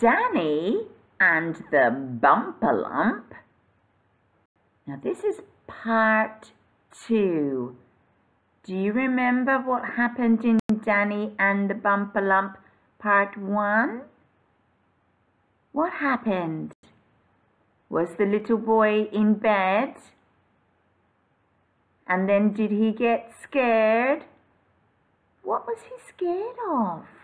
Danny and the Bump a Lump. Now this is part two. Do you remember what happened in Danny and the Bump a Lump part one? What happened? Was the little boy in bed? And then did he get scared? What was he scared of?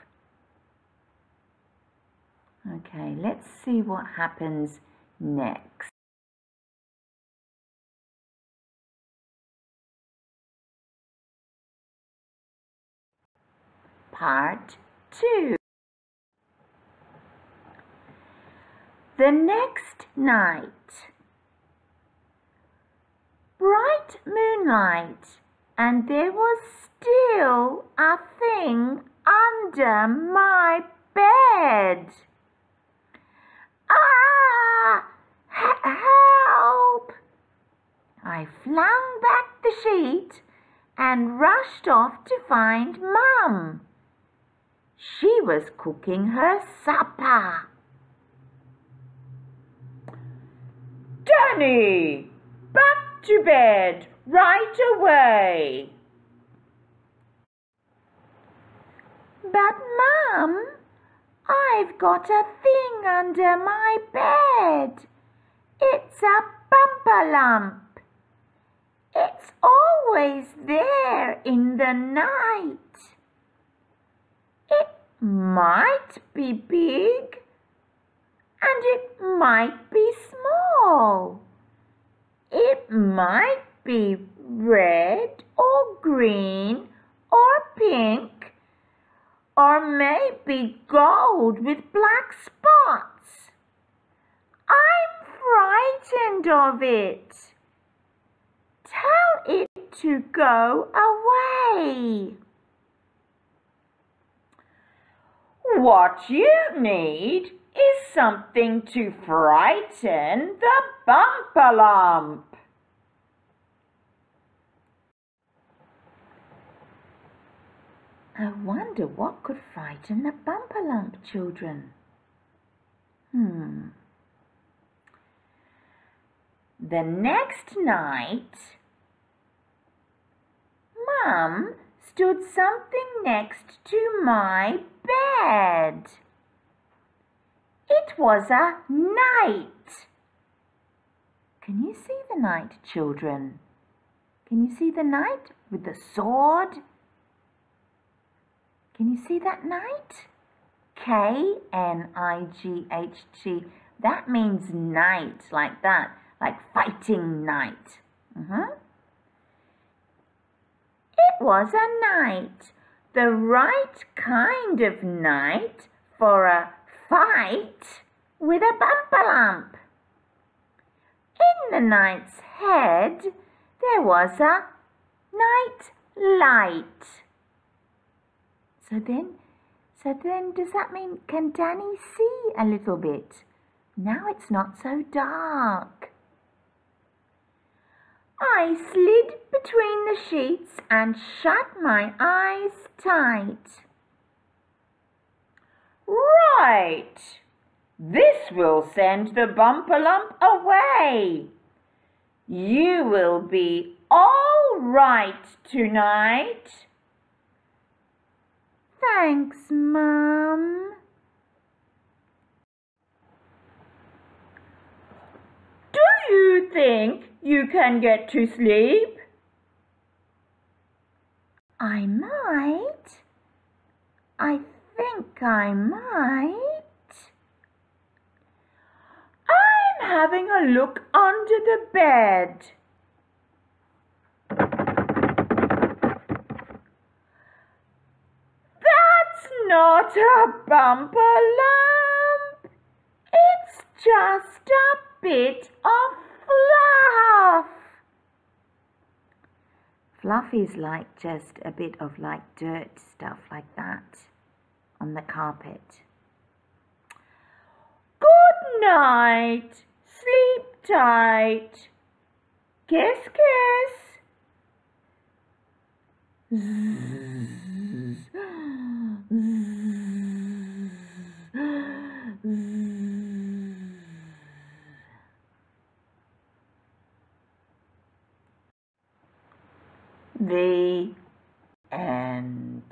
Okay, let's see what happens next. Part 2 The next night Bright moonlight and there was still a thing under my bed. Help! I flung back the sheet and rushed off to find Mum. She was cooking her supper. Danny, back to bed right away. But, Mum, I've got a thing under my bed. It's a bump a lump. It's always there in the night. It might be big and it might be small. It might be red or green or pink or maybe gold with black spots. Frightened of it. Tell it to go away. What you need is something to frighten the bump a lump. I wonder what could frighten the bump a lump children. Hmm. The next night, Mum stood something next to my bed. It was a knight. Can you see the knight, children? Can you see the knight with the sword? Can you see that knight? K N I G H T. That means knight, like that, like fighting knight. Mm -hmm. It was a knight, the right kind of knight for a fight with a bump a lump. In the knight's head there was a night light. So then, so then does that mean can Danny see a little bit? Now it's not so dark. I slid between the sheets and shut my eyes tight. Right. This will send the bump a lump away. You will be all right tonight. Thanks, Mum. Do you think you can get to sleep? I might. I think I might. I'm having a look under the bed. That's not a bump a lump. It's just a bit of fluff. Fluff is like just a bit of like dirt stuff like that on the carpet. Good night. Sleep tight. Kiss, kiss. The end.